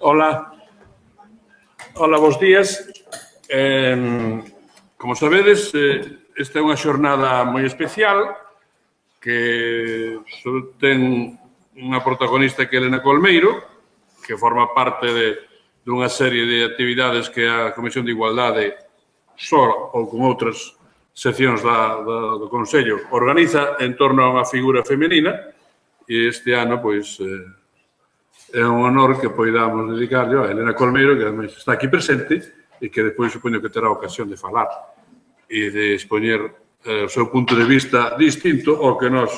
Ola. Ola, bons días. Eh, como sabedes, eh, esta é unha xornada moi especial que ten unha protagonista que é Elena Colmeiro, que forma parte de, dunha serie de actividades que a Comisión de Igualdade só ou con outras seccións da, da, do Consello organiza en torno a unha figura femenina e este ano, pois, eh, é un honor que poidamos dedicarlo a Elena Colmeiro, que ademais está aquí presente e que depois supoño que terá ocasión de falar e de expoñer eh, o seu punto de vista distinto ao que nós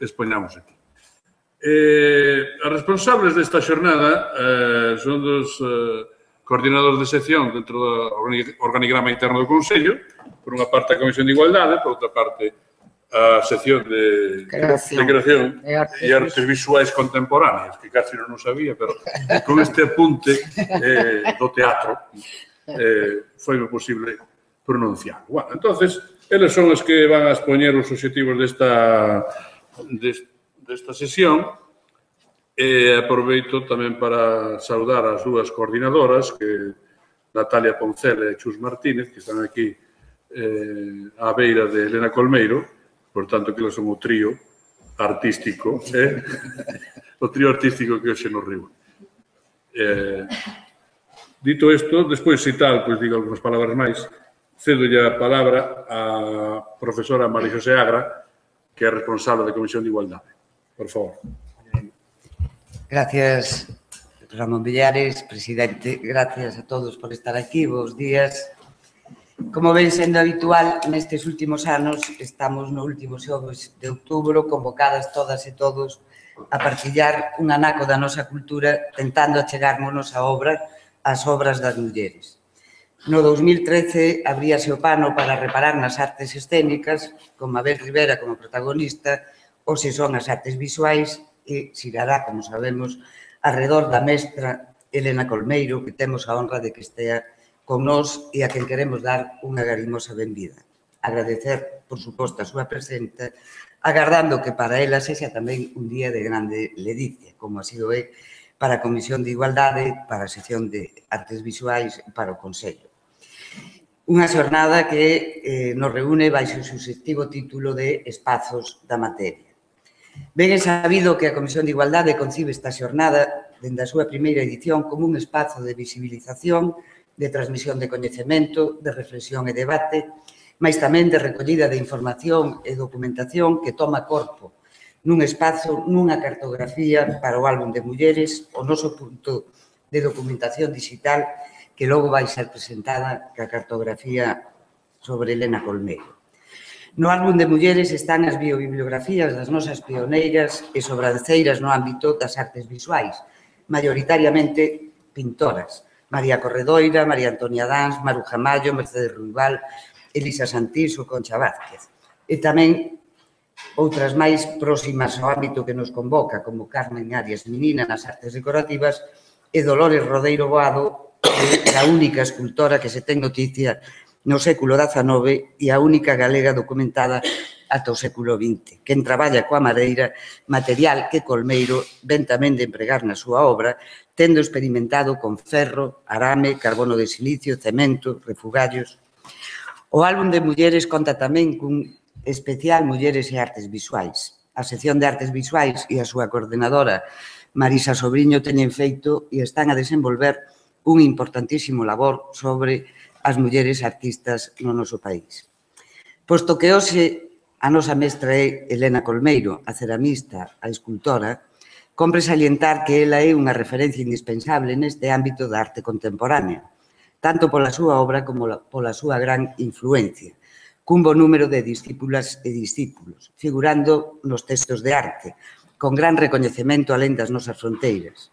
expoñamos aquí. Eh, as responsables desta xornada eh, son dos eh, coordinadores de sección dentro do organigrama interno do Consello, por unha parte a Comisión de Igualdade, por outra parte a sección de creación, de creación e, artes, e artes visuais contemporáneas, que casi non o sabía, pero con este apunte eh, do teatro eh, foi posible pronunciar. Bueno, entonces, eles son os que van a expoñer os objetivos desta, desta sesión e aproveito tamén para saudar as dúas coordinadoras que Natalia Poncela e Chus Martínez, que están aquí eh, á beira de Elena Colmeiro, Por tanto, que son o trío artístico, eh? o trío artístico que hoxe nos río. Eh, dito isto, despois, se tal, pois digo algunhas palabras máis, cedo a palabra á profesora María José Agra, que é responsable da Comisión de Igualdade. Por favor. Gracias, Ramón Villares, presidente. Gracias a todos por estar aquí. Bos días. Como ven sendo habitual, nestes últimos anos, estamos no último xoves de outubro, convocadas todas e todos a partillar un anaco da nosa cultura tentando achegármonos a obra, as obras das mulleres. No 2013 abríase o pano para reparar nas artes escénicas, con Mabel Rivera como protagonista, ou se son as artes visuais, e xirará, como sabemos, alrededor da mestra Elena Colmeiro, que temos a honra de que estea con nós e a quen queremos dar unha garimosa benvida. Agradecer, por suposto, a súa presenta, agardando que para ela sexa tamén un día de grande ledicia, como ha sido é para a Comisión de Igualdade, para a Sección de Artes Visuais e para o Consello. Unha xornada que eh, nos reúne baixo o susceptivo título de Espazos da Materia. Ben é sabido que a Comisión de Igualdade concibe esta xornada dende a súa primeira edición como un espazo de visibilización de transmisión de coñecemento, de reflexión e debate, mais tamén de recollida de información e documentación que toma corpo nun espazo, nunha cartografía para o álbum de mulleres, o noso punto de documentación digital que logo vai ser presentada ca cartografía sobre Elena Colmeiro. No álbum de mulleres están as biobibliografías das nosas pioneiras e sobranceiras no ámbito das artes visuais, maioritariamente pintoras, María Corredoira, María Antonia Dans, Maruja Mayo, Mercedes Ruibal, Elisa Santís ou Concha Vázquez. E tamén outras máis próximas ao ámbito que nos convoca, como Carmen Arias Menina nas artes decorativas e Dolores Rodeiro Boado, que é a única escultora que se ten noticia no século XIX e a única galega documentada ata o século XX. Quen traballa coa madeira, material que Colmeiro ven tamén de empregar na súa obra, tendo experimentado con ferro, arame, carbono de silicio, cemento, refugallos. O álbum de mulleres conta tamén cun especial Mulleres e Artes Visuais. A sección de Artes Visuais e a súa coordenadora, Marisa Sobriño, teñen feito e están a desenvolver un importantísimo labor sobre as mulleres artistas no noso país. Posto que hoxe A nosa mestra é Elena Colmeiro, a ceramista, a escultora, Compre salientar que ela é unha referencia indispensable neste ámbito da arte contemporánea, tanto pola súa obra como pola súa gran influencia, cun bo número de discípulas e discípulos, figurando nos textos de arte, con gran recoñecemento alén das nosas fronteiras.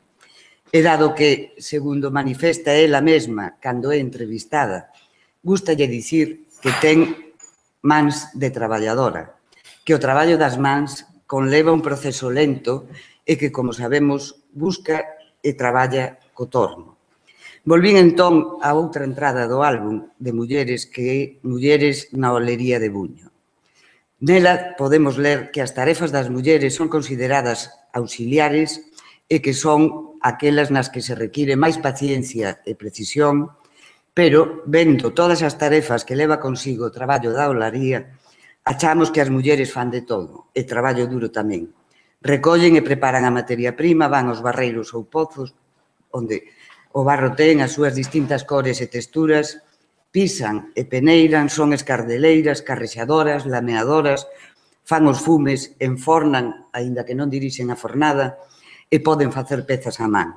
E dado que, segundo manifesta ela mesma cando é entrevistada, gustalle dicir que ten mans de traballadora, que o traballo das mans conleva un proceso lento e que, como sabemos, busca e traballa co torno. Volvín entón a outra entrada do álbum de mulleres que é Mulleres na Olería de Buño. Nela podemos ler que as tarefas das mulleres son consideradas auxiliares e que son aquelas nas que se require máis paciencia e precisión Pero, vendo todas as tarefas que leva consigo o traballo da olaría, achamos que as mulleres fan de todo, e traballo duro tamén. Recollen e preparan a materia prima, van aos barreiros ou pozos, onde o barro ten as súas distintas cores e texturas, pisan e peneiran, son escardeleiras, carrexadoras, lameadoras, fan os fumes, enfornan, aínda que non dirixen a fornada, e poden facer pezas a man.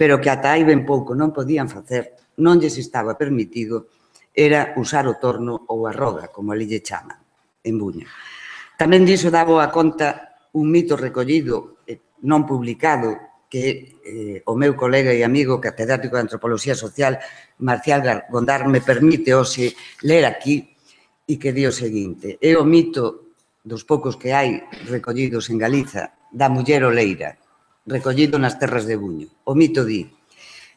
Pero que ata aí ben pouco non podían facer, non lles estaba permitido era usar o torno ou a roda, como ali lle chaman, en Buño. Tamén diso dá a conta un mito recollido, eh, non publicado, que eh, o meu colega e amigo catedrático de Antropoloxía Social, Marcial Gondar, me permite hoxe ler aquí e que di o seguinte. É o mito dos poucos que hai recollidos en Galiza da muller oleira, recollido nas terras de Buño. O mito di,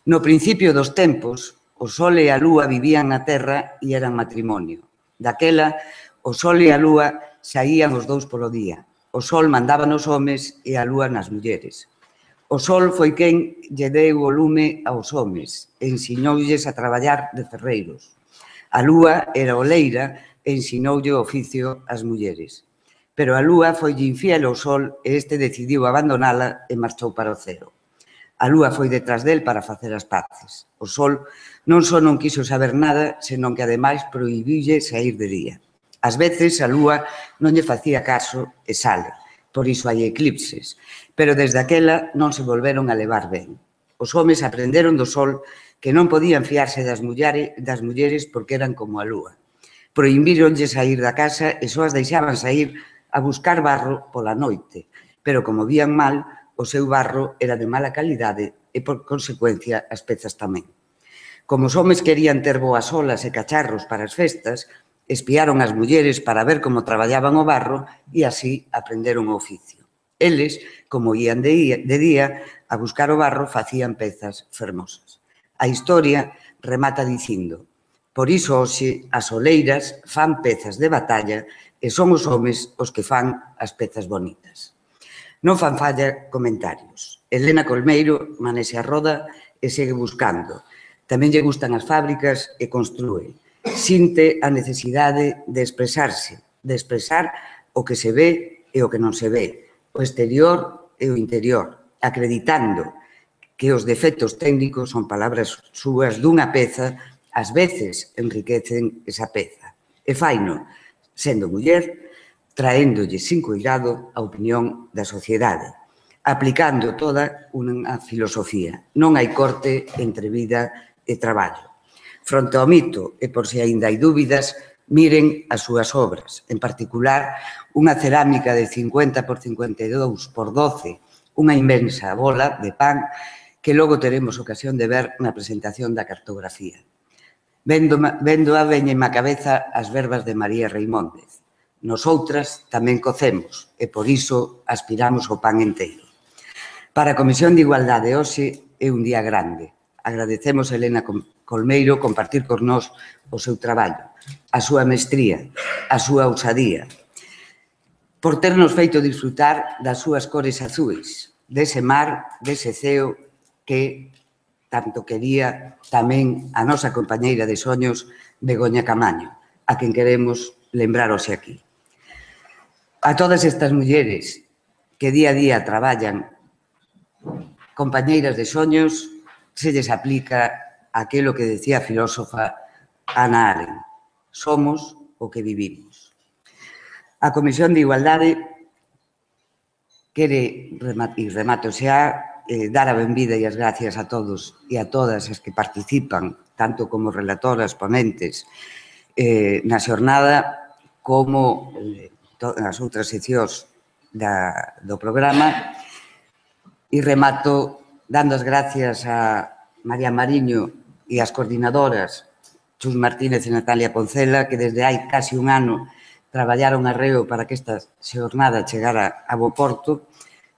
No principio dos tempos, o Sol e a Lúa vivían na Terra e eran matrimonio. Daquela, o Sol e a Lúa saían os dous polo día. O Sol mandaba nos homes e a Lúa nas mulleres. O Sol foi quen lle deu o lume aos homes e ensiñoulles a traballar de ferreiros. A Lúa era oleira e ensinoulle o oficio ás mulleres. Pero a Lúa foi infiel ao Sol e este decidiu abandonala e marchou para o cero. A lúa foi detrás del para facer as paces. O sol non só non quiso saber nada, senón que ademais proibille sair de día. Ás veces a lúa non lle facía caso e sale, por iso hai eclipses, pero desde aquela non se volveron a levar ben. Os homes aprenderon do sol que non podían fiarse das mulleres, das mulleres porque eran como a lúa. Prohibironlle sair da casa e só as deixaban sair a buscar barro pola noite, pero como vían mal, o seu barro era de mala calidade e, por consecuencia, as pezas tamén. Como os homes querían ter boas olas e cacharros para as festas, espiaron as mulleres para ver como traballaban o barro e así aprenderon o oficio. Eles, como ían de día, a buscar o barro facían pezas fermosas. A historia remata dicindo Por iso hoxe as oleiras fan pezas de batalla e son os homes os que fan as pezas bonitas. Non fan falla comentarios. Elena Colmeiro manese a roda e segue buscando. Tamén lle gustan as fábricas e construe. Sinte a necesidade de expresarse, de expresar o que se ve e o que non se ve, o exterior e o interior, acreditando que os defectos técnicos son palabras súas dunha peza, ás veces enriquecen esa peza. E faino, sendo muller, traéndolle sin cuidado a opinión da sociedade, aplicando toda unha filosofía. Non hai corte entre vida e traballo. Fronte ao mito, e por se aínda hai dúbidas, miren as súas obras, en particular unha cerámica de 50 por 52 por 12, unha inmensa bola de pan que logo teremos ocasión de ver na presentación da cartografía. Vendo, vendo a veñen má cabeza as verbas de María Reimóndez. Nosoutras tamén cocemos e por iso aspiramos o pan enteiro. Para a Comisión de Igualdade hoxe é un día grande. Agradecemos a Elena Colmeiro compartir con nós o seu traballo, a súa mestría, a súa ousadía, por ternos feito disfrutar das súas cores azuis, dese mar, dese ceo que tanto quería tamén a nosa compañeira de soños, Begoña Camaño, a quen queremos lembrar hoxe aquí a todas estas mulleres que día a día traballan compañeiras de soños, se les aplica aquilo que decía a filósofa Ana Arendt. Somos o que vivimos. A Comisión de Igualdade quere, e remato xa, eh, dar a benvida e as gracias a todos e a todas as que participan, tanto como relatoras, ponentes, eh, na xornada, como eh, to, nas outras seccións da, do programa e remato dando as gracias a María Mariño e as coordinadoras Chus Martínez e Natalia Poncela que desde hai casi un ano traballaron arreo para que esta xornada chegara a bo porto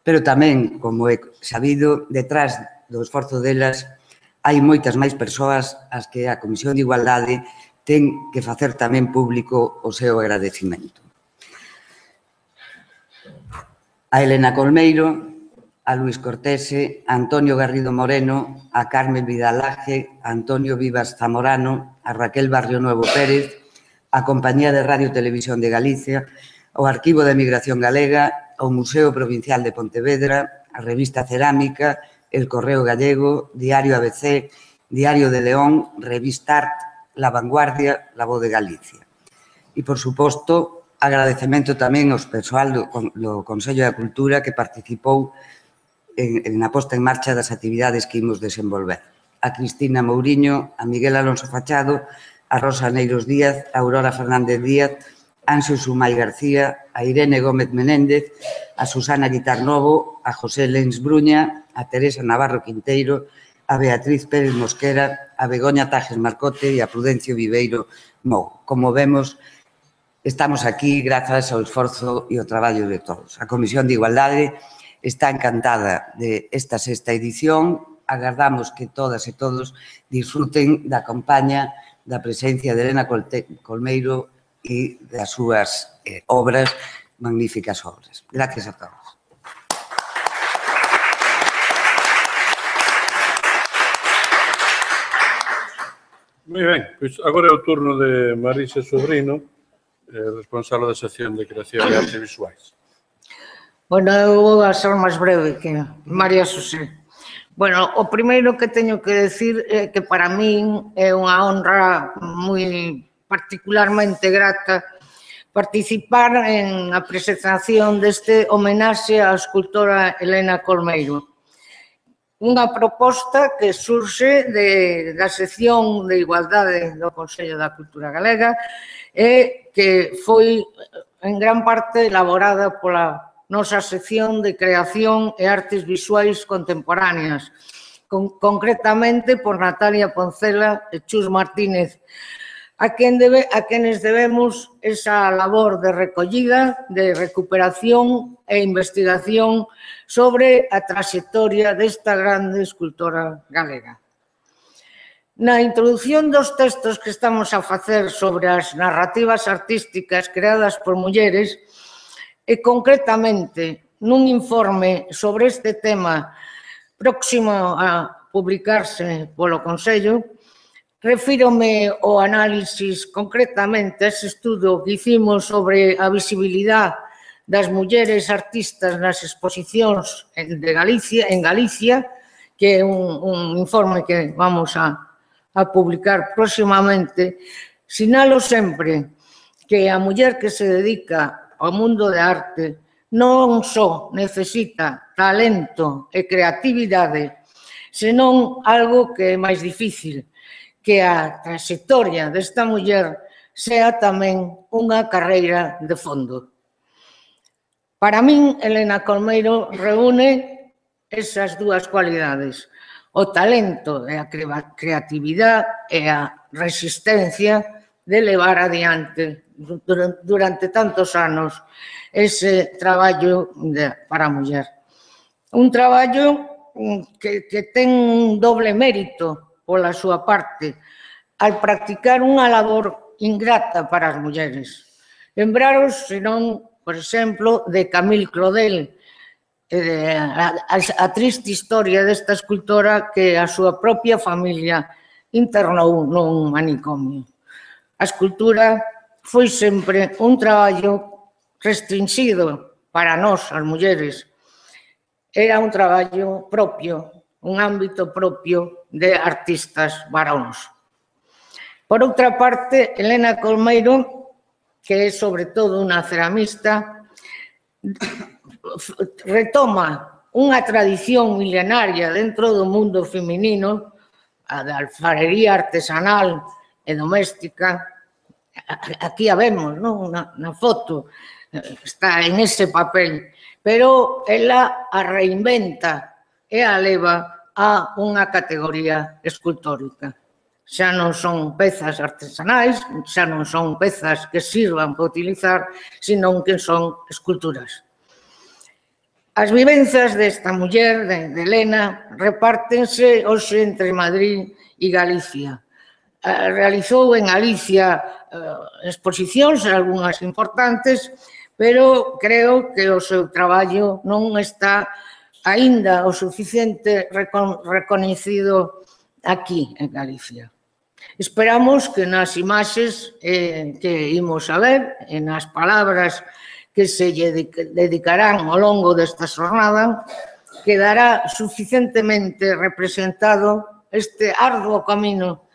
pero tamén, como é sabido, detrás do esforzo delas hai moitas máis persoas ás que a Comisión de Igualdade ten que facer tamén público o seu agradecimento. a Elena Colmeiro, a Luis Cortese, a Antonio Garrido Moreno, a Carmen Vidalaje, a Antonio Vivas Zamorano, a Raquel Barrio Nuevo Pérez, a Compañía de Radio e Televisión de Galicia, ao Arquivo de Migración Galega, ao Museo Provincial de Pontevedra, a Revista Cerámica, El Correo Gallego, Diario ABC, Diario de León, Revista Art, La Vanguardia, La Voz de Galicia. E, por suposto, Agradecemento tamén aos persoal do, do Consello da Cultura que participou en, en a posta en marcha das actividades que imos desenvolver. A Cristina Mourinho, a Miguel Alonso Fachado, a Rosa Neiros Díaz, a Aurora Fernández Díaz, Anxo Sumai García, a Irene Gómez Menéndez, a Susana Guitar Novo, a José Lens Bruña, a Teresa Navarro Quinteiro, a Beatriz Pérez Mosquera, a Begoña Tajes Marcote e a Prudencio Viveiro Mou. Como vemos, Estamos aquí grazas ao esforzo e ao traballo de todos. A Comisión de Igualdade está encantada de esta sexta edición. Agardamos que todas e todos disfruten da campaña da presencia de Elena Colmeiro e das súas eh, obras, magníficas obras. Gracias a todos. Moi ben, pois agora é o turno de Marisa Sobrino Eh, responsable da sección de creación de artes visuais. Bueno, eu vou ser máis breve que María Xosé. Bueno, o primeiro que teño que decir é que para min é unha honra moi particularmente grata participar en a presentación deste homenaxe á escultora Elena Colmeiro. Unha proposta que surxe de, da sección de Igualdade do Consello da Cultura Galega e que foi en gran parte elaborada pola nosa sección de creación e artes visuais contemporáneas, con, concretamente por Natalia Poncela e Chus Martínez, a, quen debe, a quenes debemos esa labor de recollida, de recuperación e investigación sobre a traxectoria desta grande escultora galega. Na introdución dos textos que estamos a facer sobre as narrativas artísticas creadas por mulleres, e concretamente nun informe sobre este tema próximo a publicarse polo Consello, refírome ao análisis concretamente a ese estudo que hicimos sobre a visibilidade das mulleres artistas nas exposicións de Galicia, en Galicia, que é un, un informe que vamos a a publicar próximamente, sinalo sempre que a muller que se dedica ao mundo de arte non só necesita talento e creatividade, senón algo que é máis difícil, que a trayectoria desta muller sea tamén unha carreira de fondo. Para min, Elena Colmeiro reúne esas dúas cualidades, o talento e a creatividade e a resistencia de levar adiante durante tantos anos ese traballo de, para a muller. Un traballo mm, que, que ten un doble mérito pola súa parte al practicar unha labor ingrata para as mulleres. Lembraros, senón, por exemplo, de Camil Claudel, Eh, a, a triste historia desta escultora que a súa propia familia internou nun manicomio. A escultura foi sempre un traballo restringido para nós, as mulleres. Era un traballo propio, un ámbito propio de artistas varóns. Por outra parte, Elena Colmeiro, que é sobre todo unha ceramista, retoma unha tradición milenaria dentro do mundo feminino, a da alfarería artesanal e doméstica, aquí a vemos, non? Na, na foto, está en ese papel, pero ela a reinventa e a leva a unha categoría escultórica. Xa non son pezas artesanais, xa non son pezas que sirvan para utilizar, senón que son esculturas. As vivenzas desta muller, de Elena, repártense hoxe entre Madrid e Galicia. Eh, realizou en Galicia eh, exposicións, algunhas importantes, pero creo que o seu traballo non está aínda o suficiente recon reconhecido aquí en Galicia. Esperamos que nas imaxes eh, que imos a ver e nas palabras que que se lle dedicarán ao longo desta xornada, quedará suficientemente representado este arduo camino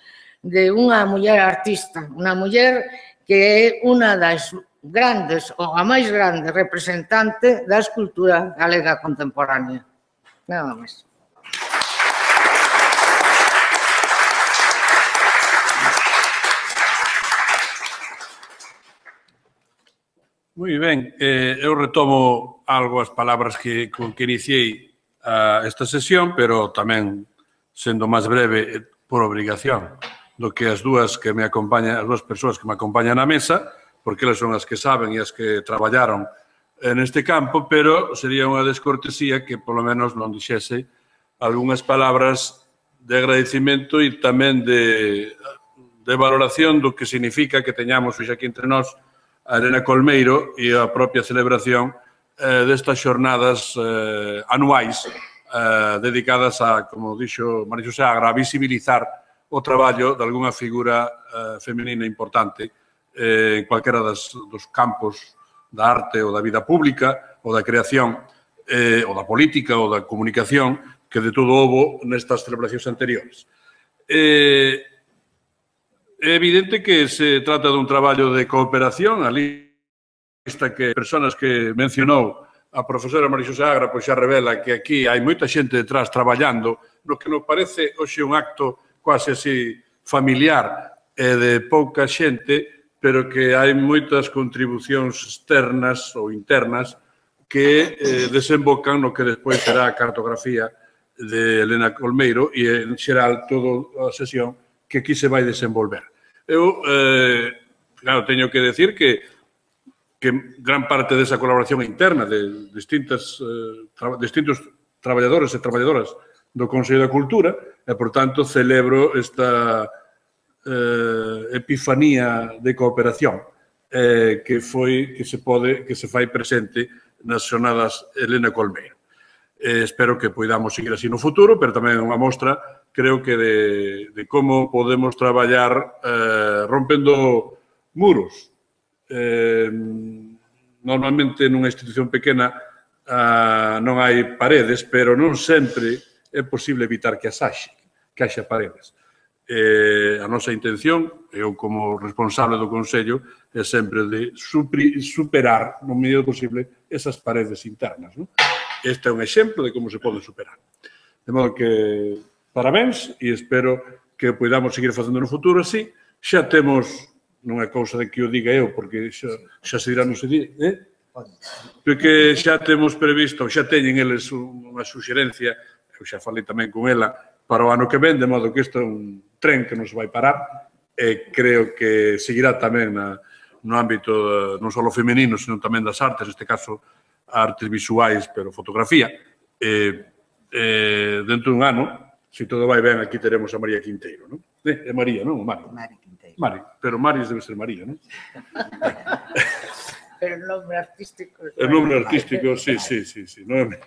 de unha muller artista, unha muller que é unha das grandes ou a máis grande representante da escultura galega contemporánea. Nada máis. Moi ben, eh, eu retomo algo as palabras que, con que iniciei a esta sesión, pero tamén sendo máis breve eh, por obrigación do que as dúas que me acompañan, as dúas persoas que me acompañan á mesa, porque elas son as que saben e as que traballaron neste campo, pero sería unha descortesía que polo menos non dixese algunhas palabras de agradecimento e tamén de, de valoración do que significa que teñamos hoxe aquí entre nós Arena Colmeiro e a propia celebración eh, destas xornadas eh, anuais eh, dedicadas a, como dixo María Xosé, a visibilizar o traballo de algunha figura eh, femenina importante eh, en cualquera das, dos campos da arte ou da vida pública ou da creación eh, ou da política ou da comunicación que de todo houve nestas celebracións anteriores. Eh, É evidente que se trata dun traballo de cooperación, ali lista que personas que mencionou a profesora Marixosa Agra pois xa revela que aquí hai moita xente detrás traballando, no que nos parece hoxe un acto quase así familiar e de pouca xente, pero que hai moitas contribucións externas ou internas que eh, desembocan no que despois será a cartografía de Elena Colmeiro e en xeral toda a sesión que aquí se vai desenvolver. Eu, eh, claro, teño que decir que que gran parte desa colaboración interna de distintas, eh, tra, distintos traballadores e traballadoras do Consello da Cultura e, por tanto, celebro esta eh, epifanía de cooperación eh, que foi que se pode que se fai presente nas xornadas Helena Colmeiro. Eh, espero que poidamos seguir así no futuro, pero tamén é unha mostra creo que de, de como podemos traballar eh, rompendo muros. Eh, normalmente nunha institución pequena ah, non hai paredes, pero non sempre é posible evitar que as haxe, que haxa paredes. Eh, a nosa intención, eu como responsable do Consello, é sempre de superar no medio posible esas paredes internas. Non? Este é un exemplo de como se pode superar. De modo que Parabéns e espero que podamos seguir facendo no futuro así. Xa temos, non é cousa de que o diga eu, porque xa, xa se dirá non se di, eh? porque xa temos previsto, xa teñen eles unha suxerencia, eu xa falei tamén con ela, para o ano que ven, de modo que isto é un tren que nos vai parar, e creo que seguirá tamén na, no ámbito non só femenino, sino tamén das artes, neste caso artes visuais, pero fotografía, e, e dentro dun ano se todo vai ben, aquí teremos a María Quinteiro, non? Eh, é María, non? Mari. Mari Quinteiro. Mari, pero Mari debe ser María, non? pero o nome artístico... O nome artístico, sí, sí, sí, sí. Non é,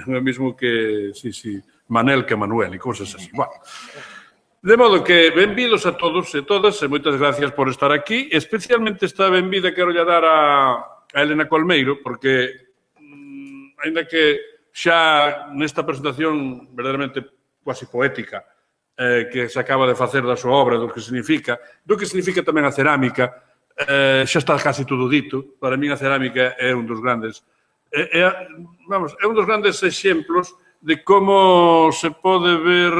non é mesmo que, sí, sí, Manel que Manuel e cousas así. Bueno. De modo que benvidos a todos e todas e moitas gracias por estar aquí. Especialmente esta benvida quero lle dar a, a Elena Colmeiro porque, mmm, ainda que xa nesta presentación verdadeiramente quasi poética eh, que se acaba de facer da súa obra, do que significa, do que significa tamén a cerámica, eh, xa está casi todo dito, para min a cerámica é un dos grandes é, é, vamos, é un dos grandes exemplos de como se pode ver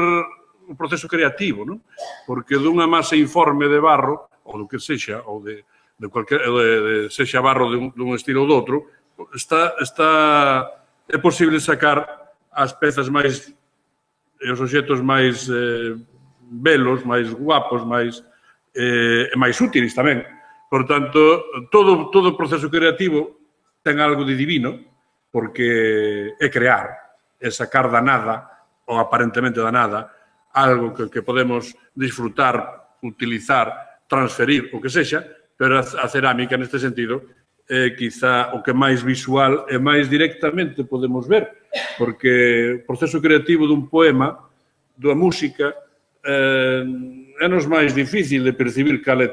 o proceso creativo, non? Porque dunha masa informe de barro, ou do que sexa, ou de, de cualquier, de, de, sexa barro dun, dun estilo ou do outro, está, está, é posible sacar as pezas máis e os objetos máis eh, belos, máis guapos, máis eh, máis útiles tamén. Por tanto, todo, todo o proceso creativo ten algo de divino, porque é crear, é sacar da nada, ou aparentemente da nada, algo que, que podemos disfrutar, utilizar, transferir, o que sexa, pero a, a cerámica, neste sentido, eh, quizá o que máis visual e máis directamente podemos ver, porque o proceso creativo dun poema, da música, eh, é nos máis difícil de percibir cal é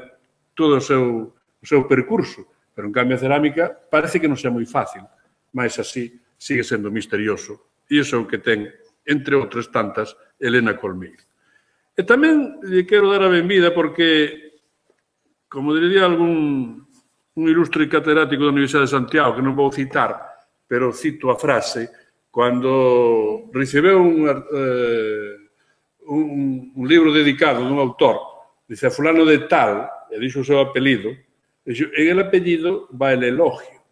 todo o seu, o seu percurso, pero en cambio a cerámica parece que non sea moi fácil, máis así sigue sendo misterioso. E iso é o que ten, entre outras tantas, Elena Colmeiro. E tamén lle quero dar a benvida porque, como diría algún un ilustre catedrático da Universidade de Santiago, que non vou citar, pero cito a frase, cando recebeu un, eh, un, un libro dedicado dun autor, dice a fulano de tal, e dixo o seu apelido, dixo, en el apellido va el elogio.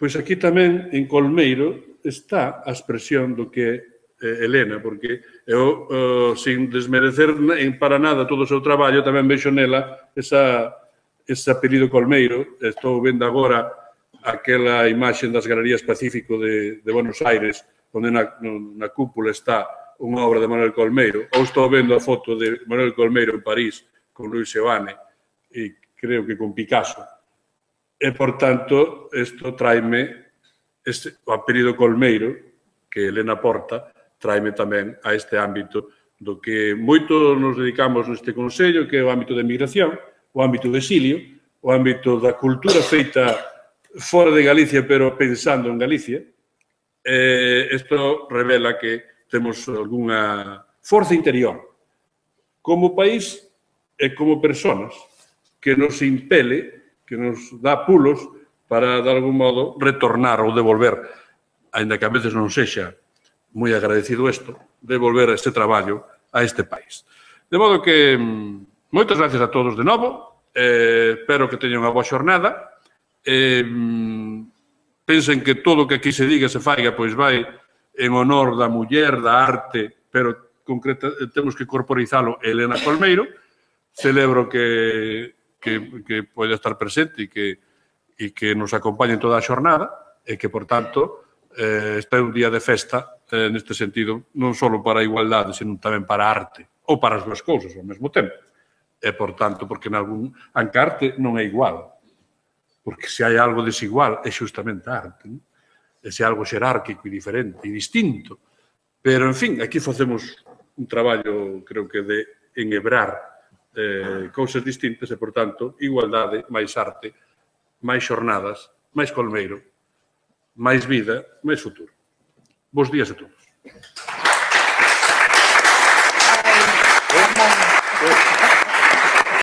Pois aquí tamén, en Colmeiro, está a expresión do que eh, Elena, porque eu, eh, sin desmerecer en para nada todo o seu traballo, tamén vexo nela esa ese apelido Colmeiro, estou vendo agora aquela imaxe das Galerías Pacífico de, de Buenos Aires, onde na, na cúpula está unha obra de Manuel Colmeiro, ou estou vendo a foto de Manuel Colmeiro en París con Luis Sebane, e creo que con Picasso. E, por tanto, isto traime este, o apelido Colmeiro, que Elena Porta, traeme tamén a este ámbito do que moito nos dedicamos neste Consello, que é o ámbito de migración, o ámbito do exilio, o ámbito da cultura feita fora de Galicia pero pensando en Galicia. Eh, isto revela que temos algunha forza interior como país e como personas que nos impele, que nos dá pulos para, de algún modo, retornar ou devolver, ainda que a veces non sexa moi agradecido isto, devolver este traballo a este país. De modo que mm, Moitas gracias a todos de novo. Eh, espero que teñan unha boa xornada. Eh, pensen que todo o que aquí se diga se faiga, pois vai en honor da muller, da arte, pero concreta, eh, temos que corporizalo Elena Colmeiro. Celebro que, que, que poida estar presente e que, e que nos acompañe toda a xornada e que, por tanto, eh, este é un día de festa eh, neste sentido, non só para a igualdade, senón tamén para a arte ou para as dúas cousas ao mesmo tempo e, por tanto, porque nalgún Ancarte non é igual. Porque se hai algo desigual é justamente a arte. Non? E se algo xerárquico e diferente e distinto. Pero, en fin, aquí facemos un traballo, creo que, de enhebrar eh, cousas distintas e, por tanto, igualdade, máis arte, máis xornadas, máis colmeiro, máis vida, máis futuro. Bos días a todos.